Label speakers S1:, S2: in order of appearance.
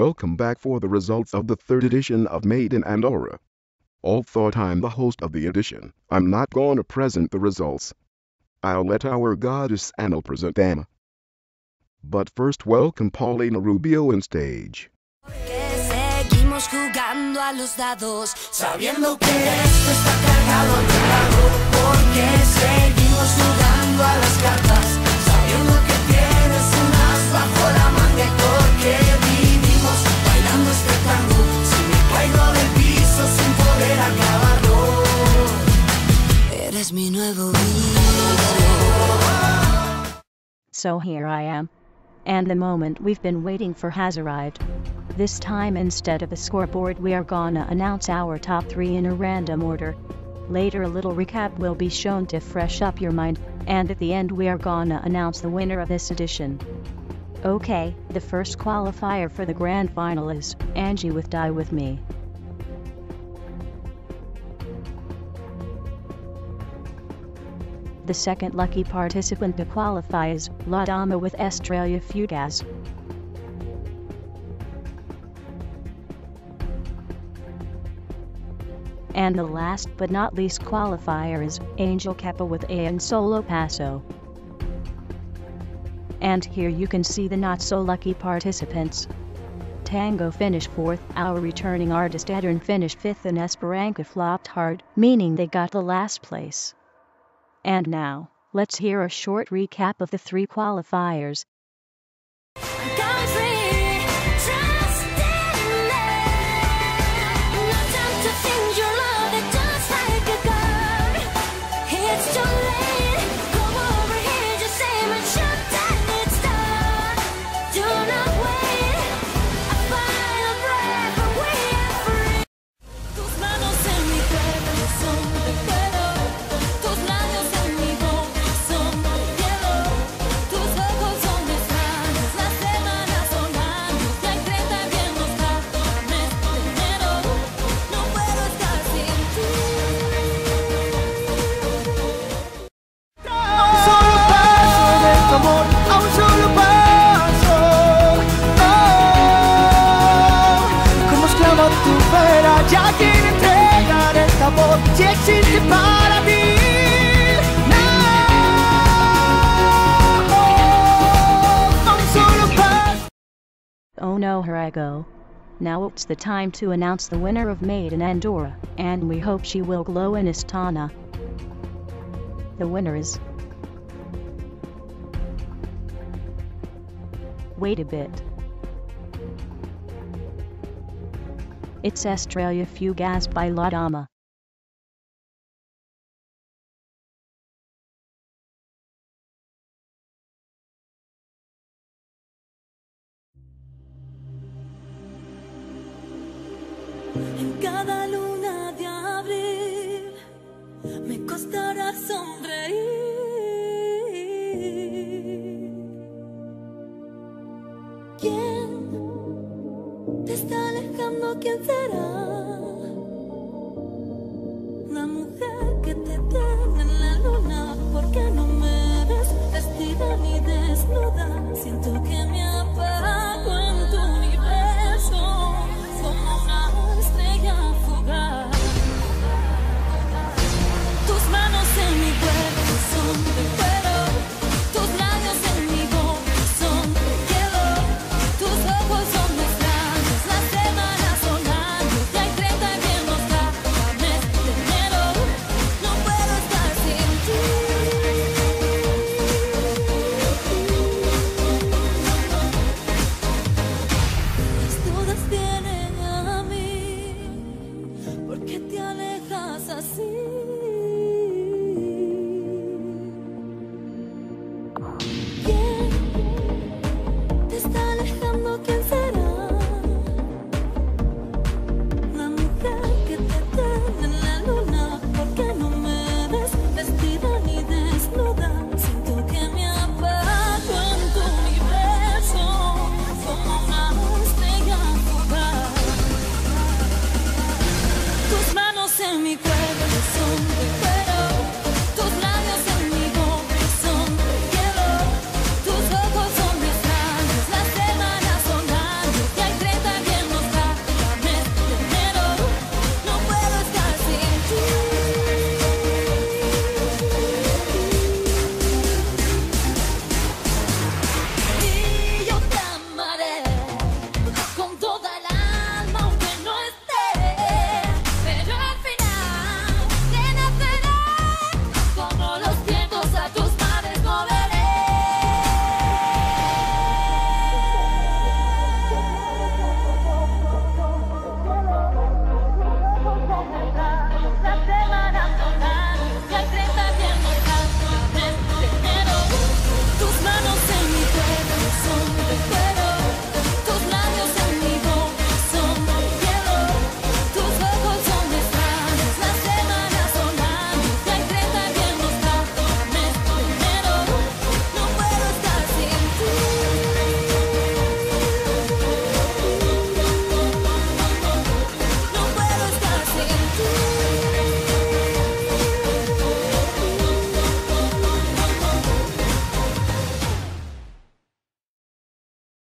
S1: Welcome back for the results of the third edition of Made in Andorra. All thought I'm the host of the edition. I'm not going to present the results. I'll let our goddess Anil present them. But first welcome Paulina Rubio on stage.
S2: Bajo la manga y porque
S3: So here I am. And the moment we've been waiting for has arrived. This time instead of a scoreboard we are gonna announce our top 3 in a random order. Later a little recap will be shown to fresh up your mind, and at the end we are gonna announce the winner of this edition. Okay, the first qualifier for the grand final is Angie with Die With Me. The second lucky participant to qualify is La Dama with Estrella Fugaz. And the last but not least qualifier is Angel Kappa with Ayan Solo Paso. And here you can see the not so lucky participants. Tango finished 4th, our returning artist Edern finished 5th and Esperanza flopped hard, meaning they got the last place. And now, let's hear a short recap of the three qualifiers.
S4: Tu ya amor, si existe para paso.
S3: Oh no, here I go. Now it's the time to announce the winner of Made in Andorra, and we hope she will glow in Istana. The winner is. Wait a bit. It's Estrella Fugaz by La Dama.
S2: En cada luna de abril me costará sonreír. ¿Quién te está alejando? ¿Quién será?